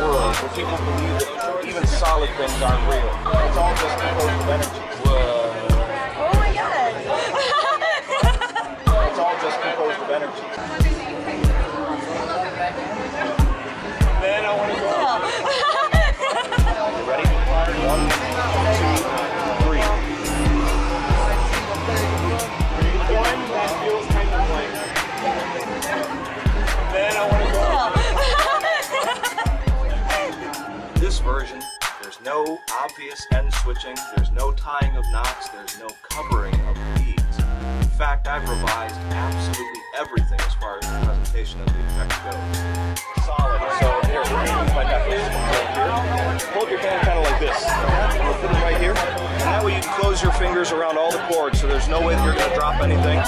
World where people believe that even solid things aren't real. It's all just energy. Oh my god. It's all just composed of energy. version, there's no obvious end switching, there's no tying of knots, there's no covering of beads. In fact, I've revised absolutely everything as far as the presentation of the effect goes. Solid. So here, we're gonna use my here. Hold your hand close your fingers around all the cords, so there's no way that you're gonna drop anything.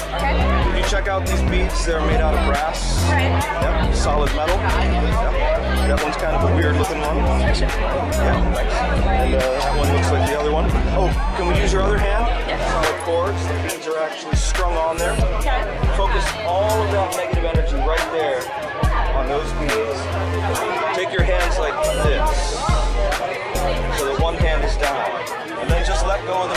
If you check out these beads, they're made out of brass. Yep, solid metal. Yep. That one's kind of a weird looking one. Yeah, nice. And uh, that one looks like the other one. Oh, can we use your other hand? Yes. Solid cords. The beads are actually strung on there. Okay. Focus all of that negative energy right there on those beads. Take your hands like this. So that one hand is down. And then just let go of the